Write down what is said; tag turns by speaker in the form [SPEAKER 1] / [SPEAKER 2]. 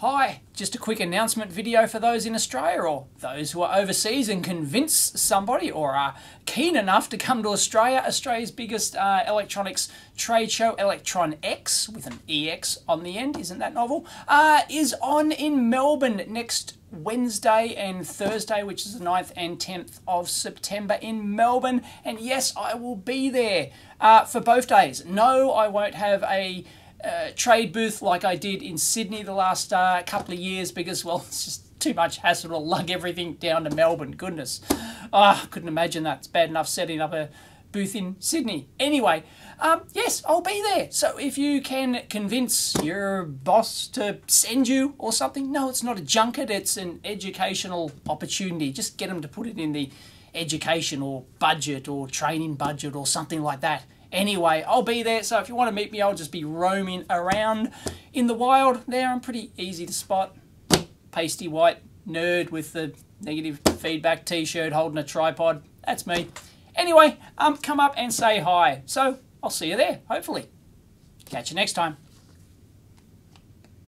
[SPEAKER 1] Hi, just a quick announcement video for those in Australia or those who are overseas and convince somebody or are keen enough to come to Australia. Australia's biggest uh, electronics trade show, Electronex, with an EX on the end, isn't that novel? Uh, is on in Melbourne next Wednesday and Thursday, which is the 9th and 10th of September in Melbourne. And yes, I will be there uh, for both days. No, I won't have a uh, trade booth like I did in Sydney the last uh, couple of years because, well, it's just too much hassle to lug everything down to Melbourne. Goodness. Ah, couldn't imagine that. It's bad enough setting up a booth in Sydney. Anyway, um, yes, I'll be there. So if you can convince your boss to send you or something, no, it's not a junket, it's an educational opportunity. Just get them to put it in the education or budget or training budget or something like that anyway. I'll be there, so if you want to meet me, I'll just be roaming around in the wild there. I'm pretty easy to spot. Pasty white nerd with the negative feedback t-shirt holding a tripod. That's me. Anyway, um, come up and say hi. So I'll see you there, hopefully. Catch you next time.